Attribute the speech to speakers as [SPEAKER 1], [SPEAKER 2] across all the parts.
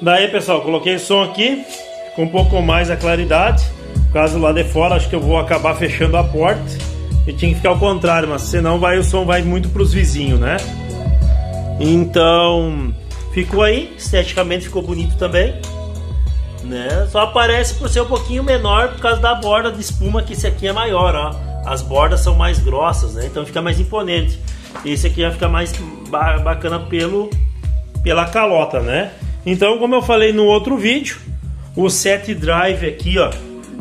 [SPEAKER 1] Daí pessoal, coloquei o som aqui com um pouco mais a claridade. Caso lá de fora, acho que eu vou acabar fechando a porta. E tinha que ficar ao contrário, mas senão vai, o som vai muito para os vizinhos, né? Então, ficou aí, esteticamente ficou bonito também. Né? Só aparece por ser um pouquinho menor por causa da borda de espuma que esse aqui é maior, ó. As bordas são mais grossas, né? Então fica mais imponente. Esse aqui já fica mais bacana pelo pela calota, né? Então, como eu falei no outro vídeo, o set drive aqui, ó,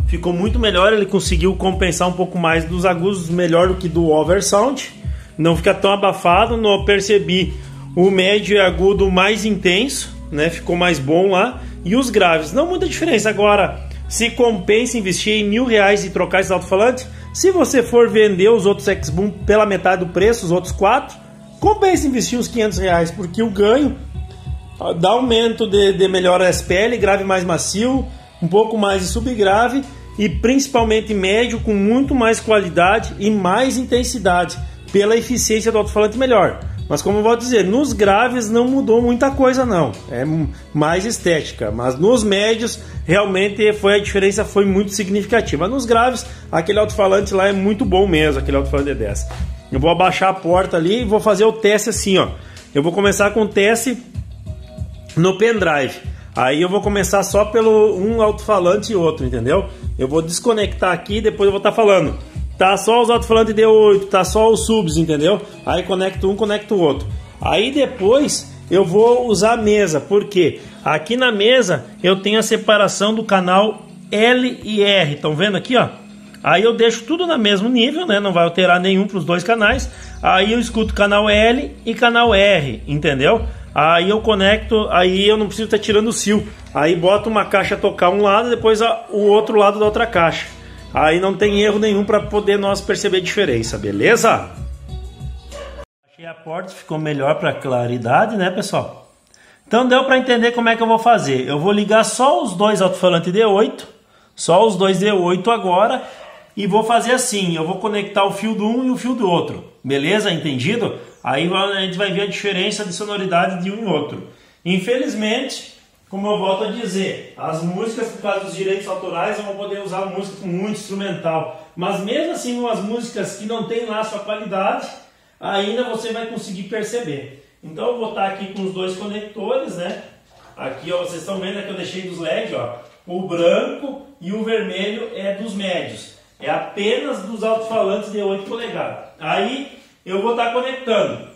[SPEAKER 1] ficou muito melhor. Ele conseguiu compensar um pouco mais dos agudos, melhor do que do oversound. Não fica tão abafado. Não percebi o médio e agudo mais intenso, né? Ficou mais bom lá. E os graves, não muita diferença. Agora, se compensa investir em mil reais e trocar esse alto-falante, se você for vender os outros X-Boom pela metade do preço, os outros quatro, compensa investir os 500 reais, porque o ganho dá aumento de, de melhora SPL, grave mais macio, um pouco mais de subgrave e principalmente médio com muito mais qualidade e mais intensidade pela eficiência do alto-falante melhor. Mas como eu vou dizer, nos graves não mudou muita coisa não, é mais estética, mas nos médios realmente foi a diferença foi muito significativa. Nos graves, aquele alto-falante lá é muito bom mesmo, aquele alto-falante de 10. Eu vou abaixar a porta ali e vou fazer o teste assim, ó. Eu vou começar com o teste no pendrive. Aí eu vou começar só pelo um alto-falante e outro, entendeu? Eu vou desconectar aqui e depois eu vou estar tá falando. Tá só os alto-falantes D8, tá só os subs, entendeu? Aí conecto um, conecto o outro. Aí depois eu vou usar a mesa, porque aqui na mesa eu tenho a separação do canal L e R. Estão vendo aqui, ó? Aí eu deixo tudo no mesmo nível, né? Não vai alterar nenhum para os dois canais. Aí eu escuto canal L e canal R, entendeu? Aí eu conecto, aí eu não preciso estar tirando o sil. Aí boto uma caixa tocar um lado, depois o outro lado da outra caixa. Aí não tem erro nenhum para poder nós perceber a diferença, beleza? Achei a porta, ficou melhor para claridade, né, pessoal? Então deu para entender como é que eu vou fazer. Eu vou ligar só os dois alto-falantes D8, só os dois D8 agora e vou fazer assim, eu vou conectar o fio do um e o fio do outro, beleza? Entendido? Aí a gente vai ver a diferença de sonoridade de um e outro. Infelizmente, como eu volto a dizer, as músicas, por causa dos direitos autorais, vou poder usar música muito instrumental. Mas mesmo assim, as músicas que não tem lá sua qualidade, ainda você vai conseguir perceber. Então eu vou estar aqui com os dois conectores, né? Aqui ó, vocês estão vendo que eu deixei dos LED, ó. O branco e o vermelho é dos médios. É apenas dos alto-falantes de 8 polegadas. Aí eu vou estar conectando.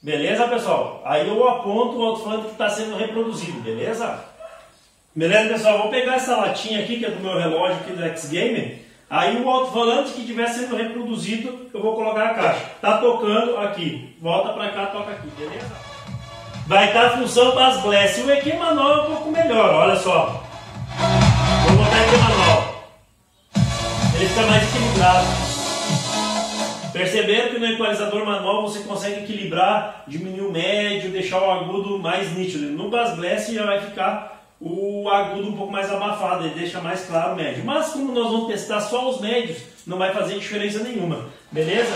[SPEAKER 1] Beleza, pessoal? Aí eu aponto o alto-falante que está sendo reproduzido, beleza? Beleza, pessoal? Vou pegar essa latinha aqui, que é do meu relógio aqui do X-Gamer. Aí o alto-falante que estiver sendo reproduzido, eu vou colocar na caixa. Tá tocando aqui. Volta para cá, toca aqui, beleza? Vai estar a função para as Glass. O EQ manual é um pouco melhor, olha só. Vou botar o manual fica mais equilibrado. Perceberam que no equalizador manual você consegue equilibrar, diminuir o médio, deixar o agudo mais nítido. No Bass Glass já vai ficar o agudo um pouco mais abafado, ele deixa mais claro o médio. Mas como nós vamos testar só os médios, não vai fazer diferença nenhuma. Beleza?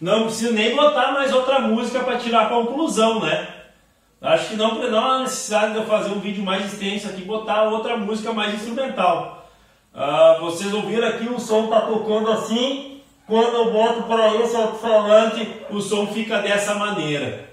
[SPEAKER 1] Não preciso nem botar mais outra música para tirar a conclusão, né? Acho que não, não há necessidade de eu fazer um vídeo mais extenso aqui botar outra música mais instrumental. Ah, vocês ouviram aqui o som tá tocando assim, quando eu boto para esse alto-falante, o som fica dessa maneira.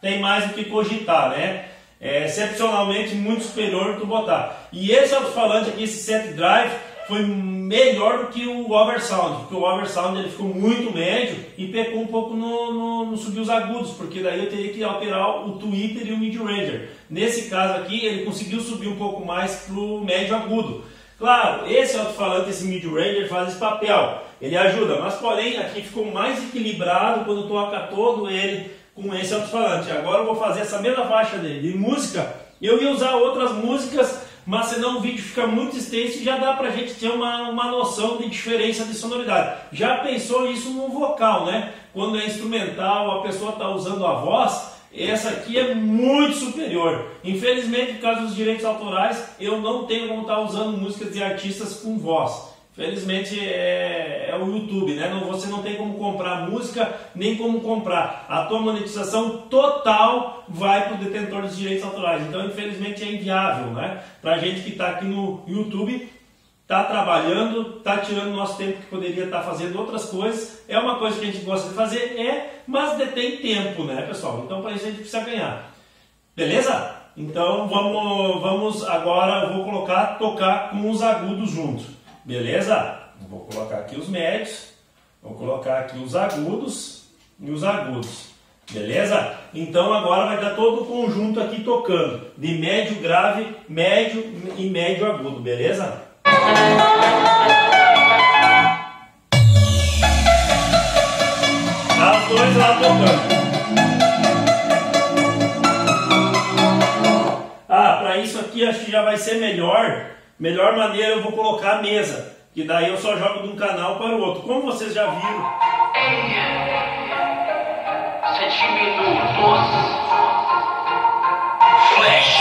[SPEAKER 1] Tem mais do que cogitar, né? É excepcionalmente muito superior do que botar. E esse alto-falante aqui, esse set drive, foi melhor do que o oversound, porque o oversound ele ficou muito médio e pecou um pouco no, no, no subir os agudos, porque daí eu teria que alterar o tweeter e o mid-ranger. Nesse caso aqui, ele conseguiu subir um pouco mais para o médio agudo. Claro, esse alto-falante, esse mid-ranger faz esse papel, ele ajuda, mas porém aqui ficou mais equilibrado quando toca todo ele com esse alto-falante. Agora eu vou fazer essa mesma faixa dele. De música, eu ia usar outras músicas mas senão o vídeo fica muito extenso e já dá pra gente ter uma, uma noção de diferença de sonoridade. Já pensou isso no vocal, né? Quando é instrumental, a pessoa está usando a voz, essa aqui é muito superior. Infelizmente, por causa dos direitos autorais, eu não tenho como estar tá usando músicas de artistas com voz. Felizmente é, é, o YouTube, né? Não, você não tem como comprar música, nem como comprar. A tua monetização total vai para o detentor dos direitos autorais. Então, infelizmente, é inviável, né? Para a gente que está aqui no YouTube, está trabalhando, está tirando nosso tempo que poderia estar tá fazendo outras coisas. É uma coisa que a gente gosta de fazer, é, mas detém tempo, né, pessoal? Então, para isso a gente precisa ganhar. Beleza? Então, vamos, vamos agora, eu vou colocar, tocar com os agudos juntos. Beleza? Vou colocar aqui os médios, vou colocar aqui os agudos e os agudos. Beleza? Então agora vai dar todo o conjunto aqui tocando, de médio grave, médio e médio agudo, beleza? As dois lá tocando. Ah, para isso aqui acho que já vai ser melhor Melhor maneira eu vou colocar a mesa, que daí eu só jogo de um canal para o outro. Como vocês já viram. Sete minutos. Flash.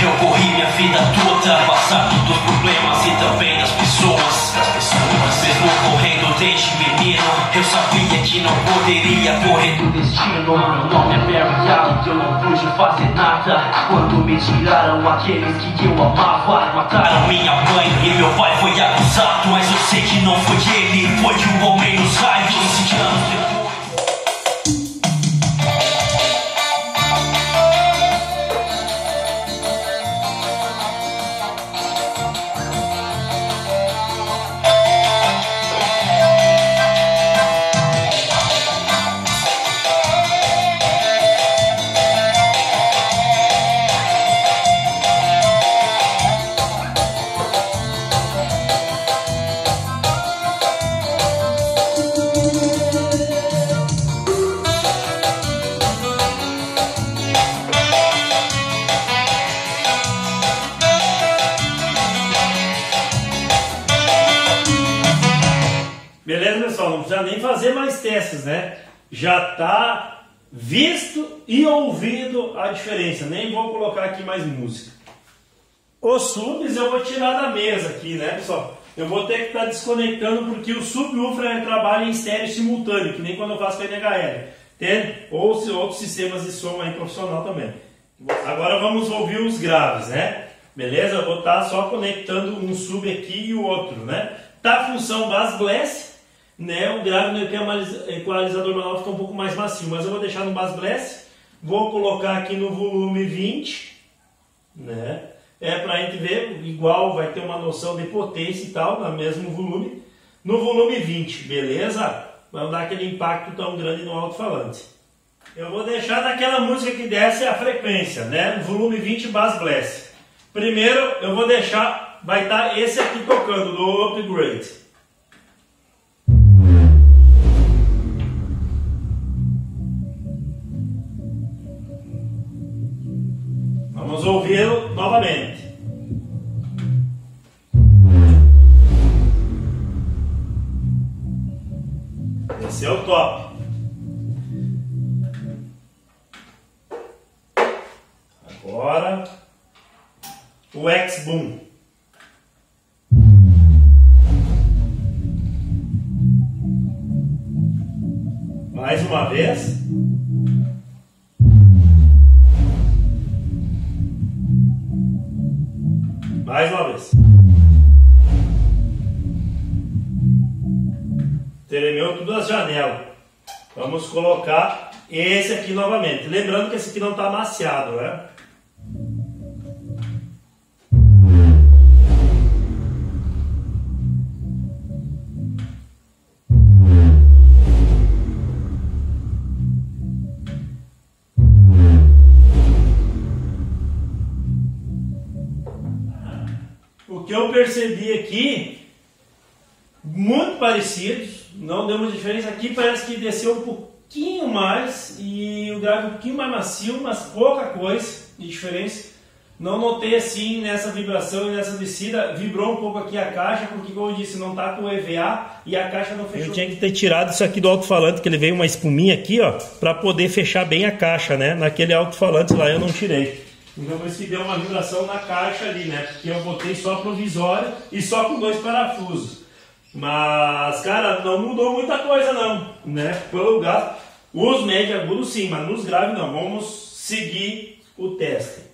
[SPEAKER 1] Eu corri minha vida toda, passando dos problemas e também das pessoas. Das pessoas. Mesmo correndo desde menino, eu sabia que não poderia correr do destino. Meu nome é Barry Allen, eu não pude fazer nada. Quando me tiraram aqueles que eu amava, mataram minha mãe e meu pai foi acusado. Mas eu sei que não foi ele, foi o homem nos raios. 12 anos depois. Fazer mais testes, né? Já está visto e ouvido a diferença. Nem vou colocar aqui mais música. Os subs eu vou tirar da mesa aqui, né, pessoal? Eu vou ter que estar tá desconectando porque o subwoofer trabalha em estéreo simultâneo, que nem quando eu faço com a NHL. Entende? Ou outros sistemas de som aí profissional também. Agora vamos ouvir os graves, né? Beleza? Eu vou estar tá só conectando um sub aqui e o outro, né? Tá a função Bass Blast né, o grave no equalizador manual fica um pouco mais macio, mas eu vou deixar no Bass Blast, vou colocar aqui no volume 20, né, é para a gente ver, igual vai ter uma noção de potência e tal, no mesmo volume, no volume 20, beleza? Vai dar aquele impacto tão grande no alto-falante. Eu vou deixar naquela música que desce a frequência, né, volume 20 Bass Blast. Primeiro eu vou deixar, vai estar tá esse aqui tocando, do Upgrade. Vamos ouvi-lo novamente. Esse é o top. Agora o X-Boom. Mais uma vez. Mais uma vez. Tremeu tudo as janelas. Vamos colocar esse aqui novamente. Lembrando que esse aqui não está amaciado, né? Percebi aqui, muito parecidos, não deu muita diferença. Aqui parece que desceu um pouquinho mais e o grave um pouquinho mais macio, mas pouca coisa de diferença. Não notei assim nessa vibração e nessa descida. Vibrou um pouco aqui a caixa, porque como eu disse, não está com EVA e a caixa não fechou. Eu tinha que ter tirado isso aqui do alto-falante, que ele veio uma espuminha aqui, ó, para poder fechar bem a caixa, né? Naquele alto-falante lá eu não tirei. Então por isso que deu uma vibração na caixa ali, né? Porque eu botei só provisório e só com dois parafusos. Mas, cara, não mudou muita coisa não, né? Pelo gasto. Os médios agudos sim, mas nos graves não. Vamos seguir o teste.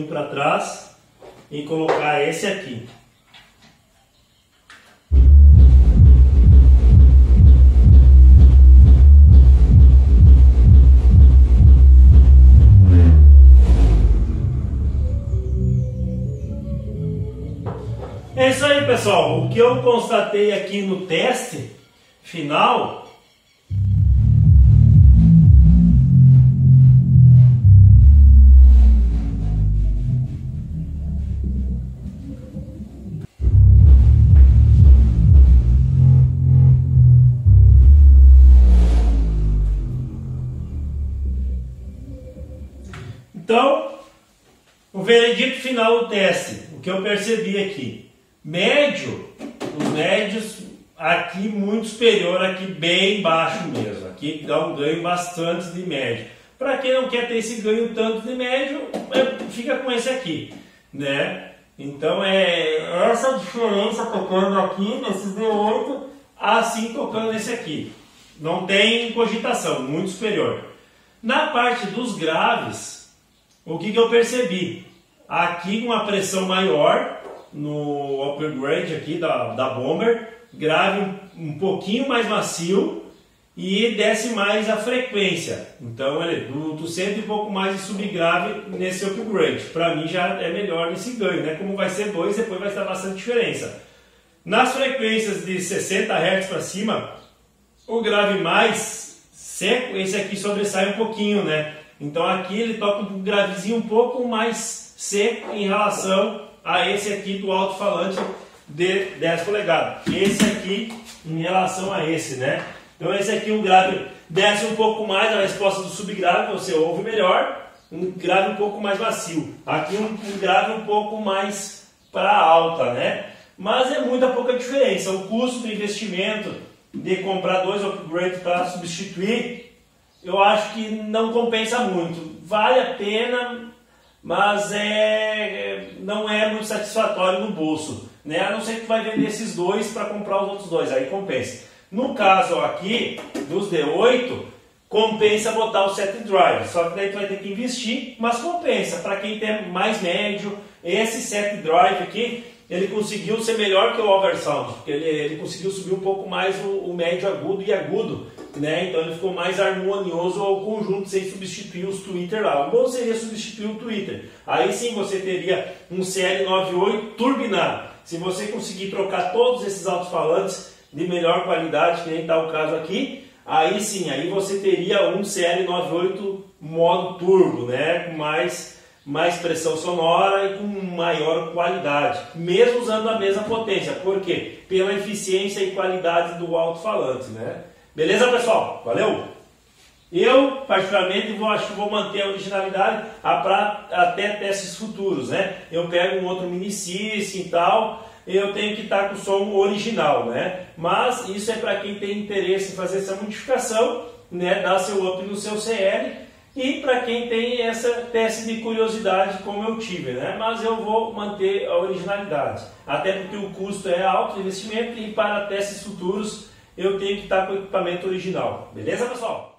[SPEAKER 1] Pouquinho para trás e colocar esse aqui. É isso aí, pessoal. O que eu constatei aqui no teste final veredito final do teste, o que eu percebi aqui, médio, os médios aqui muito superior, aqui bem baixo mesmo, aqui dá um ganho bastante de médio. Para quem não quer ter esse ganho tanto de médio, é, fica com esse aqui, né? Então é essa diferença tocando aqui nesses D8, assim tocando nesse aqui. Não tem cogitação, muito superior. Na parte dos graves, o que, que eu percebi? Aqui uma pressão maior no upgrade aqui da, da Bomber, grave um, pouquinho mais macio e desce mais a frequência. Então ele, tu, tu sente um pouco mais de subgrave nesse upgrade. Para mim já é melhor nesse ganho, né? Como vai ser dois, depois vai estar bastante diferença. Nas frequências de 60 Hz para cima, o grave mais seco, esse aqui sobressai um pouquinho, né? Então aqui ele toca um gravezinho um pouco mais seco em relação a esse aqui do alto-falante de 10 polegadas. Esse aqui em relação a esse, né? Então esse aqui o grave desce um pouco mais a resposta do subgrave, você ouve melhor, um grave um pouco mais macio. Aqui um, um grave um pouco mais para alta, né? Mas é muita pouca diferença. O custo do investimento de comprar dois upgrades para substituir, eu acho que não compensa muito. Vale a pena, mas é, não é muito satisfatório no bolso. Né? A não ser que vai vender esses dois para comprar os outros dois, aí compensa. No caso aqui, dos D8, compensa botar o set drive, só que daí tu vai ter que investir, mas compensa. Para quem tem mais médio, esse set drive aqui, ele conseguiu ser melhor que o oversound, porque ele, ele conseguiu subir um pouco mais o, o médio agudo e agudo, né? Então ele ficou mais harmonioso ao conjunto sem substituir os Twitter lá. O bom seria substituir o Twitter. Aí sim você teria um CL98 turbinado. Se você conseguir trocar todos esses alto-falantes de melhor qualidade, que nem está o caso aqui, aí sim, aí você teria um CL98 modo turbo, né? Com mais mais pressão sonora e com maior qualidade, mesmo usando a mesma potência. Por quê? Pela eficiência e qualidade do alto-falante, né? Beleza, pessoal? Valeu? Eu, particularmente, vou, acho que vou manter a originalidade pra, até testes futuros, né? Eu pego um outro mini e tal, eu tenho que estar com o som original, né? Mas isso é para quem tem interesse em fazer essa modificação, né? Dar seu up no seu CL e para quem tem essa teste de curiosidade como eu tive, né? Mas eu vou manter a originalidade, até porque o custo é alto de investimento e para testes futuros eu tenho que estar com o equipamento original. Beleza, pessoal?